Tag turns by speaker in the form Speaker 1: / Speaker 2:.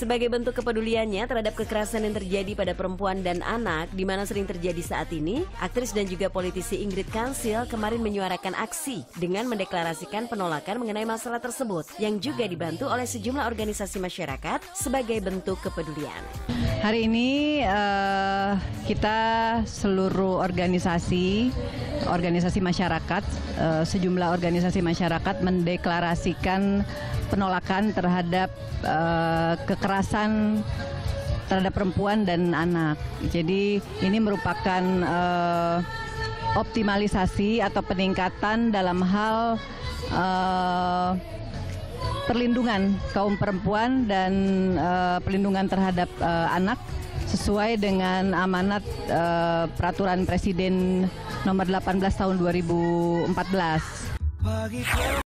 Speaker 1: Sebagai bentuk kepeduliannya terhadap kekerasan yang terjadi pada perempuan dan anak, di mana sering terjadi saat ini, aktris dan juga politisi Ingrid Kansil kemarin menyuarakan aksi dengan mendeklarasikan penolakan mengenai masalah tersebut, yang juga dibantu oleh sejumlah organisasi masyarakat sebagai bentuk kepedulian.
Speaker 2: Hari ini uh, kita seluruh organisasi, organisasi masyarakat, uh, sejumlah organisasi masyarakat mendeklarasikan penolakan terhadap uh, kekerasan terhadap perempuan dan anak. Jadi ini merupakan uh, optimalisasi atau peningkatan dalam hal perlindungan kaum perempuan dan perlindungan terhadap anak sesuai dengan amanat uh, peraturan Presiden nomor 18 tahun 2014.